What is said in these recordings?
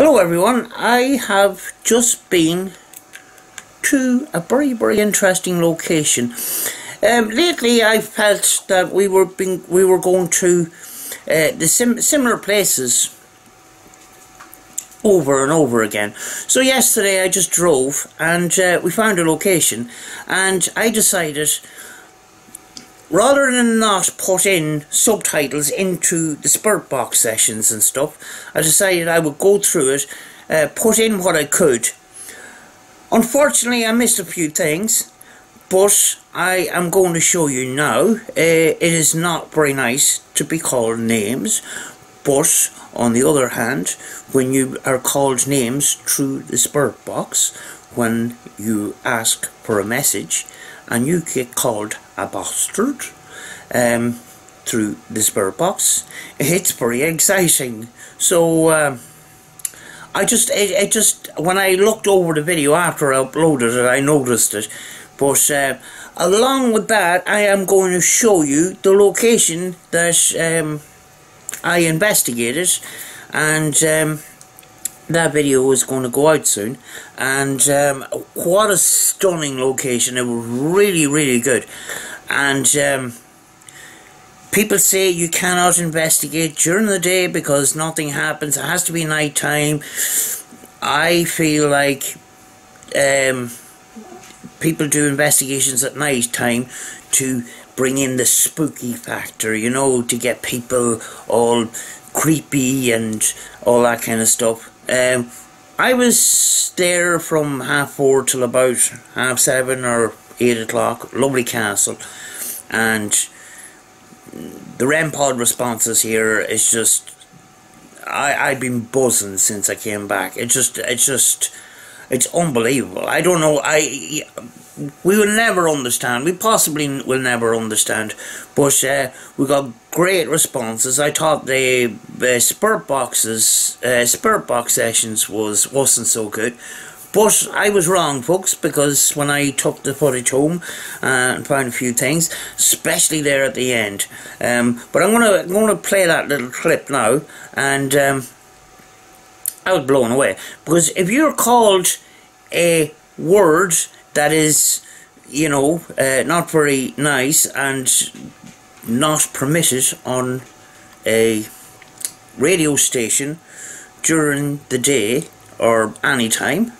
Hello everyone, I have just been to a very very interesting location. Um, lately I felt that we were being, we were going to uh, the sim similar places over and over again. So yesterday I just drove and uh, we found a location and I decided rather than not put in subtitles into the Spirit Box sessions and stuff, I decided I would go through it, uh, put in what I could. Unfortunately, I missed a few things, but I am going to show you now. Uh, it is not very nice to be called names, but on the other hand, when you are called names through the Spirit Box, when you ask for a message, and you get called a bastard um, through the spirit box. It's pretty exciting. So uh, I just, it, it, just when I looked over the video after I uploaded it, I noticed it. But uh, along with that, I am going to show you the location that um, I investigated, and. Um, that video is going to go out soon and um, what a stunning location. It was really really good. And um, people say you cannot investigate during the day because nothing happens. It has to be night time I feel like um, people do investigations at night time to bring in the spooky factor you know to get people all creepy and all that kind of stuff um, I was there from half four till about half seven or eight o'clock. Lovely castle, and the REM pod responses here is just. I I've been buzzing since I came back. It just it's just it's unbelievable. I don't know. I we will never understand. We possibly will never understand. But uh, we got great responses. I thought the uh, Spirit boxes, uh, Spirit box sessions was wasn't so good. But I was wrong, folks, because when I took the footage home uh, and found a few things, especially there at the end. Um, but I'm gonna I'm gonna play that little clip now, and um, I was blown away because if you're called a word that is, you know, uh, not very nice and not permitted on a radio station during the day or any time.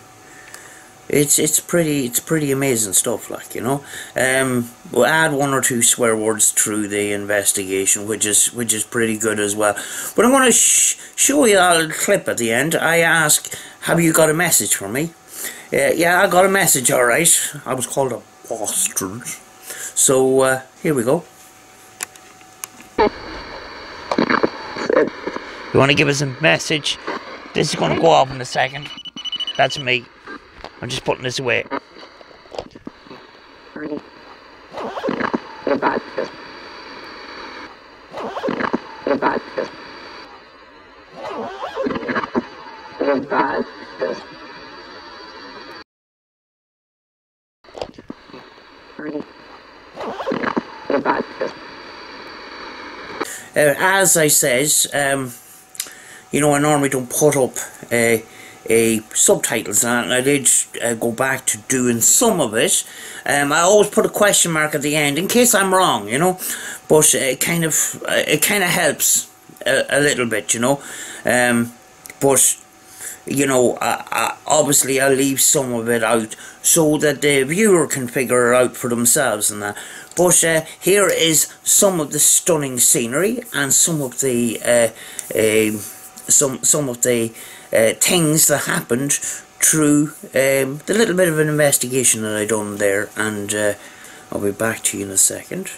It's it's pretty it's pretty amazing stuff, like you know. Um, we'll add one or two swear words through the investigation, which is which is pretty good as well. But I'm going to sh show you a clip at the end. I ask, "Have you got a message for me?" Uh, yeah, I got a message, alright. I was called a bastard. So, uh, here we go. You want to give us a message? This is going to go off in a second. That's me. I'm just putting this away. Uh, as I says, um, you know, I normally don't put up uh, a subtitles and I did uh, go back to doing some of it. Um, I always put a question mark at the end in case I'm wrong, you know, but it kind of it kind of helps a, a, little bit, you know. Um, but you know, I, obviously I'll leave some of it out so that the viewer can figure it out for themselves and that. But uh, here is some of the stunning scenery and some of the uh, uh, some some of the uh, things that happened through um, the little bit of an investigation that I done there, and uh, I'll be back to you in a second.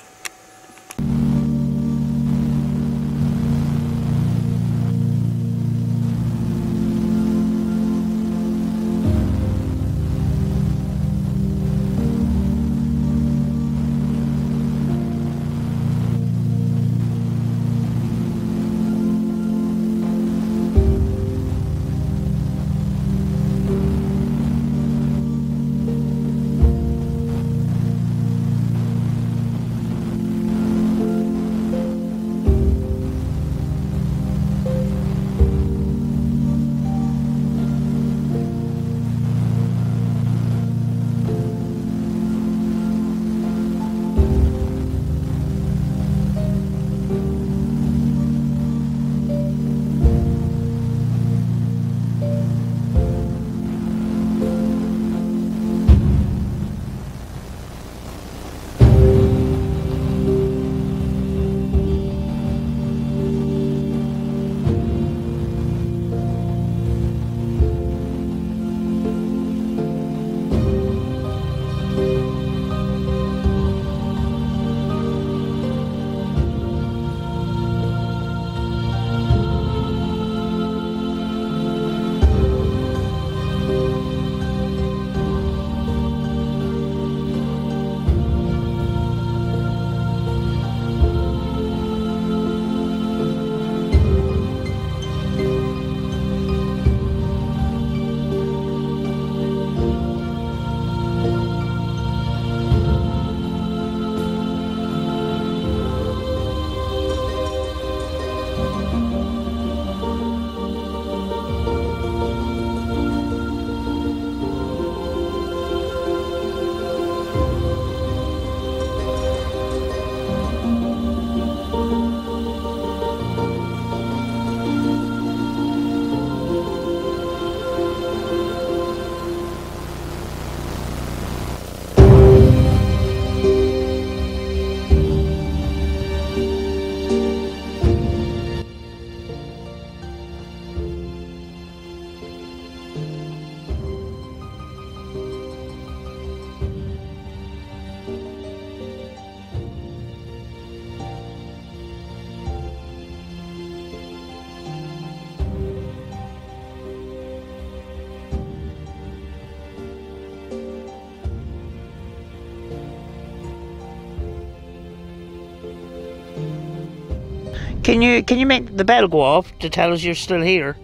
Can you can you make the bell go off to tell us you're still here?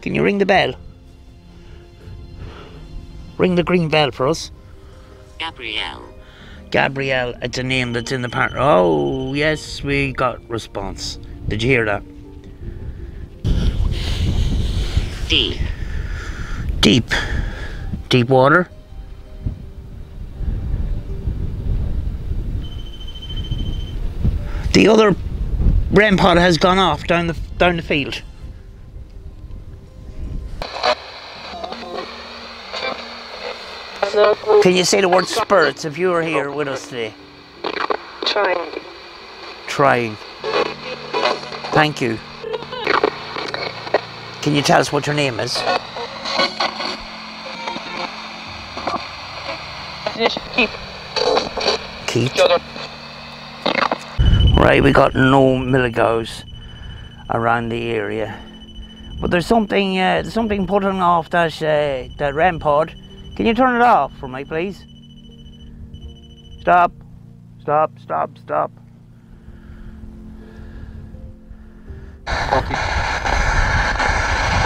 Can you ring the bell? Ring the green bell for us. Gabrielle. Gabrielle, it's a name that's in the partner. Oh, yes, we got response. Did you hear that? D. Deep. Deep water. The other REM pod has gone off down the down the field. Can you say the word spirits if you were here with us today? Trying. Trying. Thank you. Can you tell us what your name is? Keep. Keith. Right, we got no milligauss around the area, but there's something, uh, something putting off that uh, that REM pod. Can you turn it off for me, please? Stop, stop, stop, stop.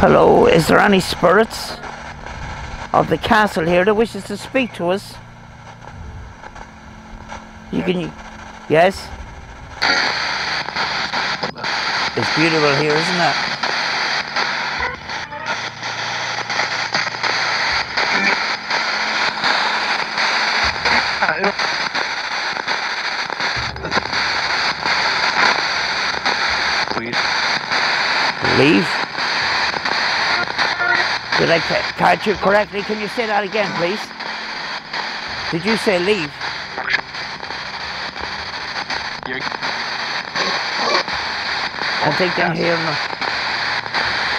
Hello, is there any spirits of the castle here that wishes to speak to us? You can, yes? It's beautiful here, isn't it? Leave? Did I catch you correctly? Can you say that again, please? Did you say leave? I think I'm hearing the,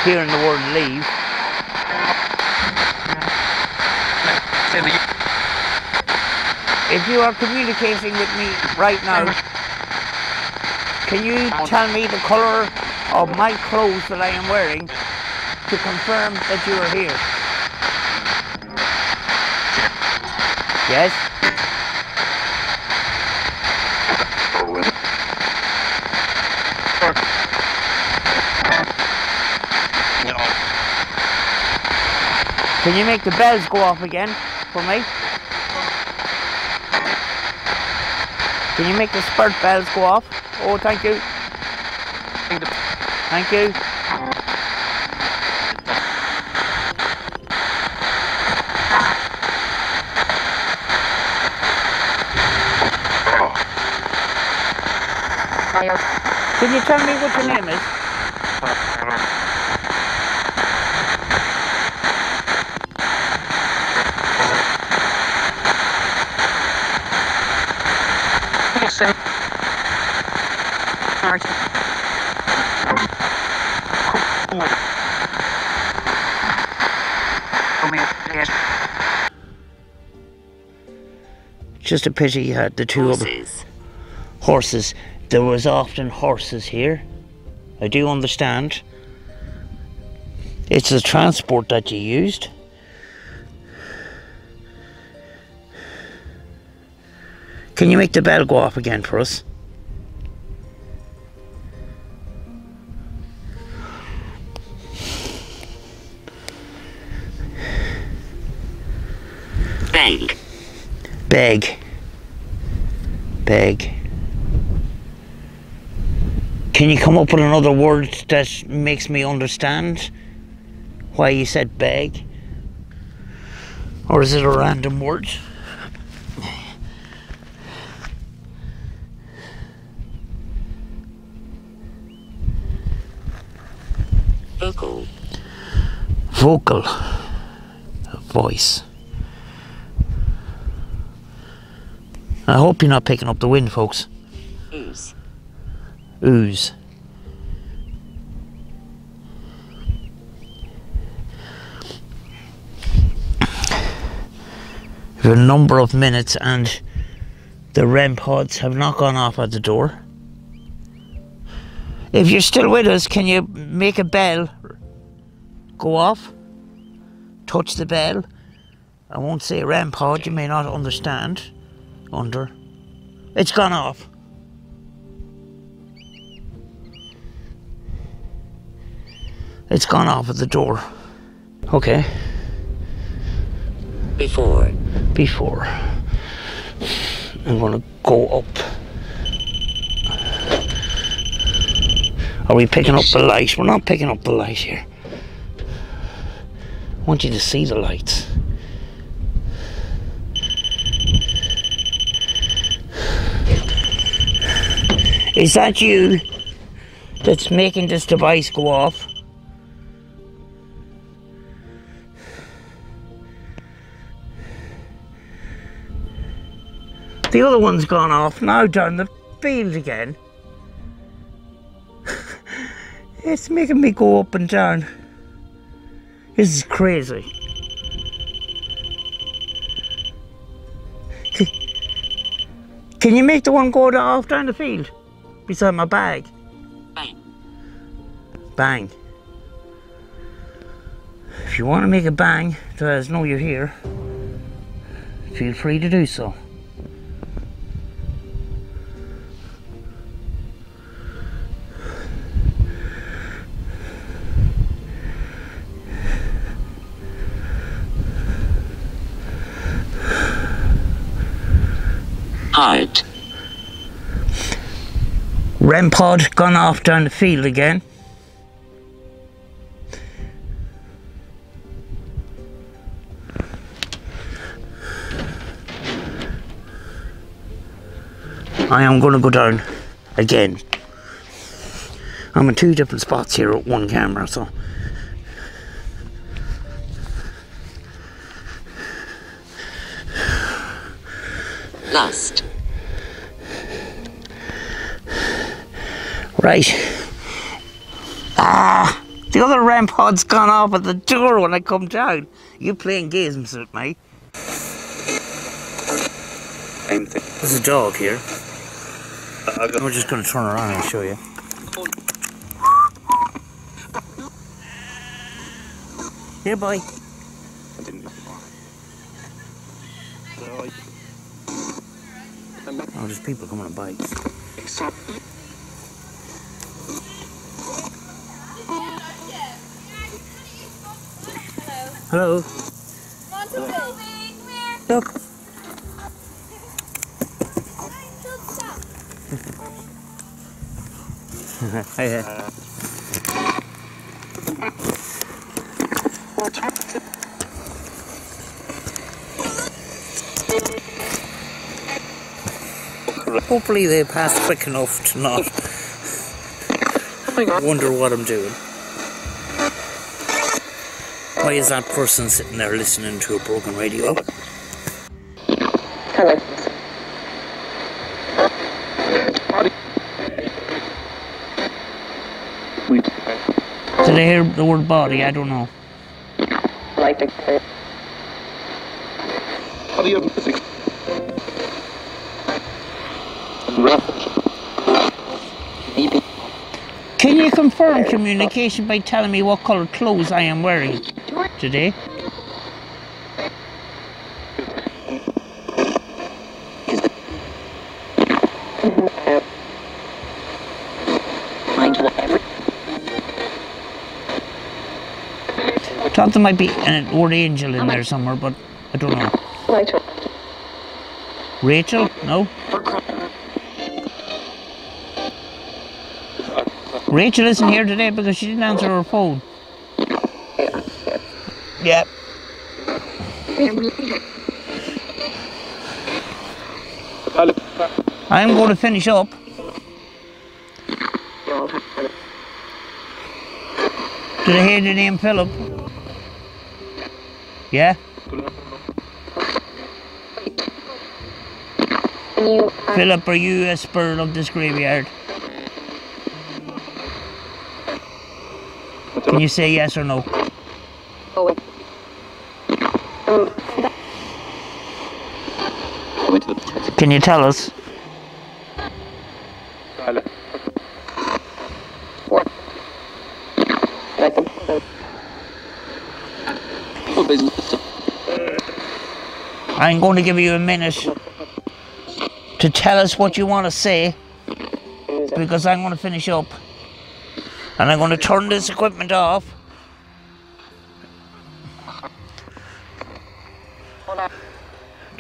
hearing the word leave. If you are communicating with me right now, can you tell me the colour of my clothes that I am wearing to confirm that you are here? Yes? Can you make the bells go off again for me? Can you make the spurt bells go off? Oh, thank you. Thank you. Can you tell me what your name is? Just a pity you had the two other Horses. horses. There was often horses here. I do understand. It's the transport that you used. Can you make the bell go off again for us? Beg. Beg. Beg. Can you come up with another word that makes me understand why you said beg? Or is it a random word? Vocal. Vocal. Voice. I hope you're not picking up the wind, folks. Ooze. ooze. Have a number of minutes and the REM pods have not gone off at the door. If you're still with us, can you make a bell go off? Touch the bell. I won't say REM pod, you may not understand. Under. It's gone off. It's gone off at the door. Okay, Before. before. I'm gonna go up. Are we picking up the light? We're not picking up the light here. I want you to see the lights. Is that you that's making this device go off? The other one's gone off, now down the field again. it's making me go up and down. This is crazy. Can you make the one go off down the field? Beside my bag? Bang. Bang. If you want to make a bang, so as know you're here, feel free to do so. REM pod gone off down the field again. I am going to go down again. I'm in two different spots here at one camera, so Lust. Right. Ah, the other REM pod's gone off at the door when I come down. You playing games with me? Same thing. There's a dog here. I got We're just going to turn around and show you. Here, boy. I didn't know the bar. Oh, there's people coming on bikes. Hello. Look. Hey, hey. Hopefully they pass quick enough to not wonder what I'm doing. Why is that person sitting there listening to a broken radio? Hello. Did I hear the word body? I don't know. Like to Can you confirm communication by telling me what colour clothes I am wearing today? Thought there might be an old angel in there somewhere, but I don't know. to Rachel? No? Rachel isn't here today because she didn't answer her phone. Yep. I'm going to finish up. Did I hear the name Philip? Yeah? you Philip, are you a spirit of this graveyard? Can you say yes or no? Oh, Can you tell us? I'm going to give you a minute to tell us what you want to say because I'm going to finish up and I'm going to turn this equipment off.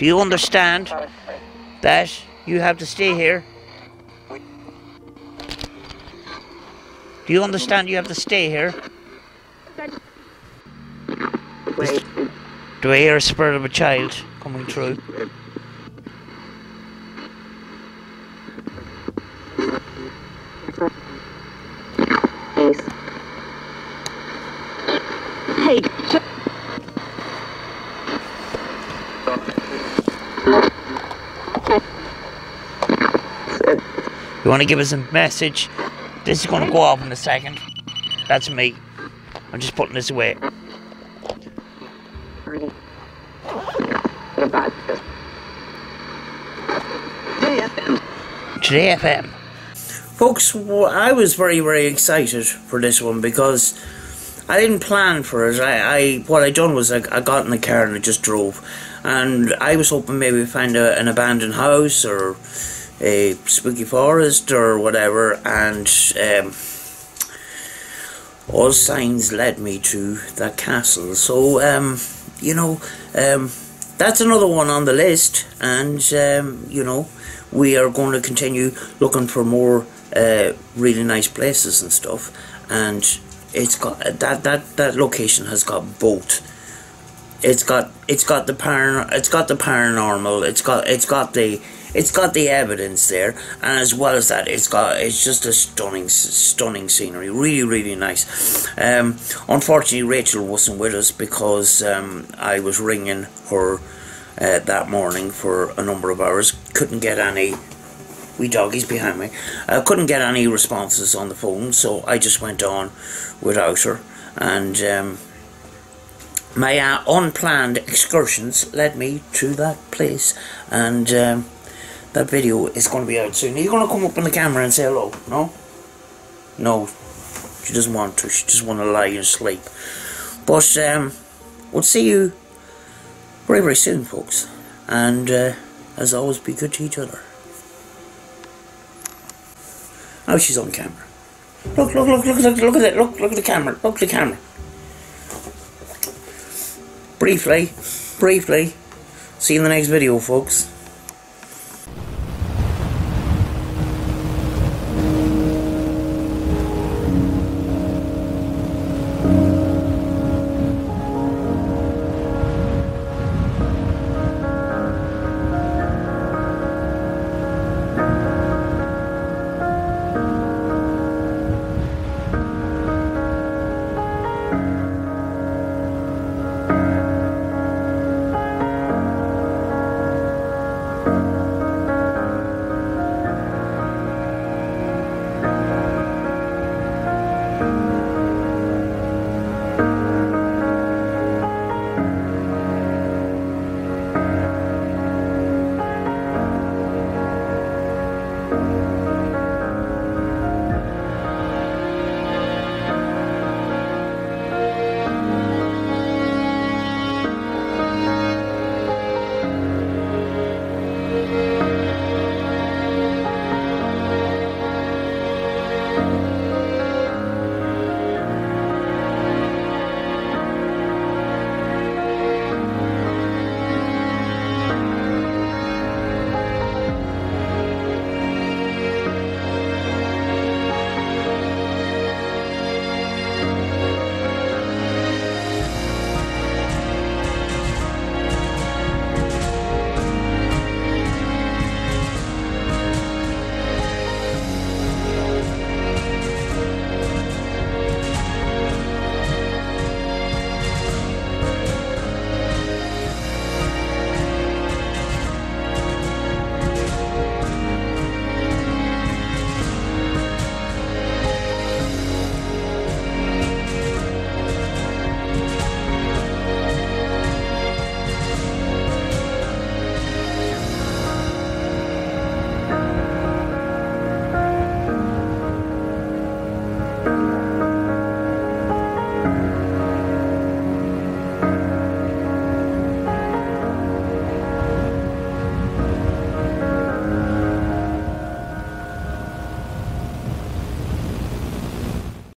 Do you understand that you have to stay here? Do you understand you have to stay here? Wait. Do I hear a spirit of a child coming through? To give us a message? This is going to go off in a second. That's me. I'm just putting this away. Today FM. Folks, I was very, very excited for this one because I didn't plan for it. I, I what I done was I, I got in the car and I just drove, and I was hoping maybe find a, an abandoned house or a spooky forest or whatever, and um, all signs led me to that castle. So, um, you know, um, that's another one on the list, and um, you know, we are going to continue looking for more uh, really nice places and stuff. And it's got that that that location has got both. It's got it's got the par it's got the paranormal. It's got it's got the it's got the evidence there, and as well as that, it's got it's just a stunning stunning scenery. Really really nice. Um, unfortunately, Rachel wasn't with us because um, I was ringing her uh, that morning for a number of hours. Couldn't get any. We doggies behind me. I couldn't get any responses on the phone, so I just went on without her. And um, my uh, unplanned excursions led me to that place, and um, that video is going to be out soon. Are you going to come up on the camera and say hello? No? No. She doesn't want to. She just want to lie and sleep. But um, we'll see you very, very soon, folks. And uh, as always, be good to each other. Now she's on camera. Look, look, look, look, look, look at it. Look, look at the camera. Look at the camera. Briefly, briefly. See you in the next video, folks.